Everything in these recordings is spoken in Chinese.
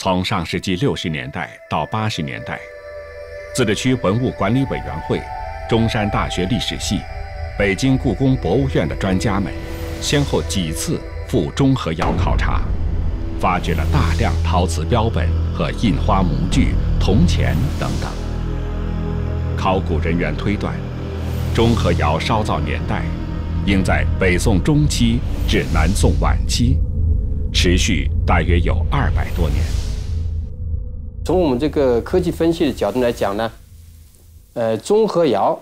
从上世纪六十年代到八十年代，自治区文物管理委员会、中山大学历史系、北京故宫博物院的专家们，先后几次赴中和窑考察，发掘了大量陶瓷标本和印花模具、铜钱等等。考古人员推断，中和窑烧造年代应在北宋中期至南宋晚期，持续大约有二百多年。从我们这个科技分析的角度来讲呢，呃，中和窑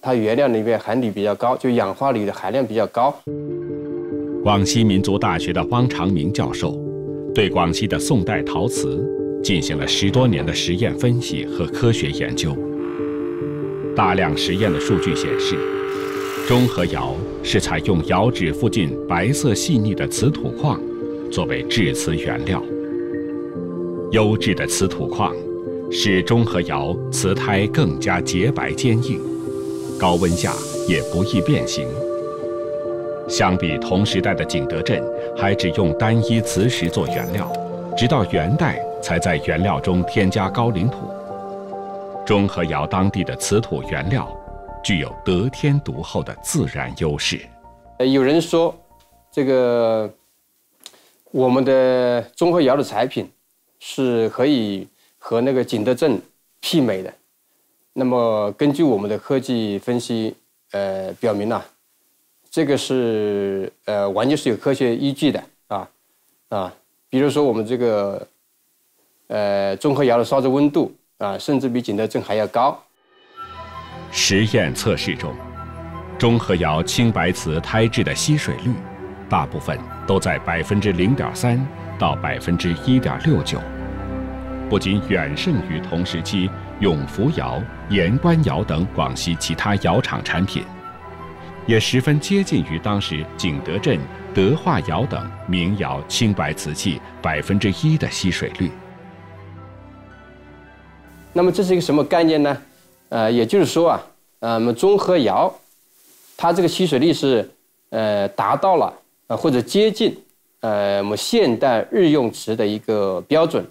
它原料里面含铝比较高，就氧化铝的含量比较高。广西民族大学的汪长明教授对广西的宋代陶瓷进行了十多年的实验分析和科学研究。大量实验的数据显示，中和窑是采用窑址附近白色细腻的瓷土矿作为制瓷原料。优质的瓷土矿使中和窑瓷胎更加洁白坚硬，高温下也不易变形。相比同时代的景德镇，还只用单一磁石做原料，直到元代才在原料中添加高岭土。中和窑当地的瓷土原料具有得天独厚的自然优势。呃，有人说，这个我们的中和窑的产品。是可以和那个景德镇媲美的。那么，根据我们的科技分析，呃，表明呢，这个是呃完全是有科学依据的啊啊。比如说，我们这个呃中和窑的烧制温度啊，甚至比景德镇还要高。实验测试中，中和窑青白瓷胎质的吸水率，大部分都在百分之零点三。到百分之一点六九，不仅远胜于同时期永福窑、盐官窑等广西其他窑厂产品，也十分接近于当时景德镇德化窑等名窑青白瓷器百分之一的吸水率。那么这是一个什么概念呢？呃，也就是说啊，呃，我们中和窑，它这个吸水率是呃达到了呃或者接近。呃，我们现代日用瓷的一个标准，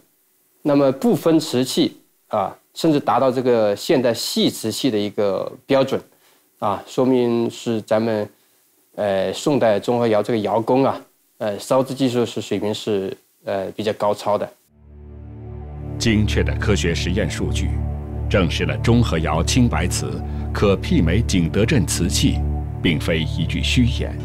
那么部分瓷器啊，甚至达到这个现代细瓷器的一个标准，啊，说明是咱们呃宋代中和窑这个窑工啊，呃烧制技术是水平是呃比较高超的。精确的科学实验数据，证实了中和窑青白瓷可媲美景德镇瓷器，并非一句虚言。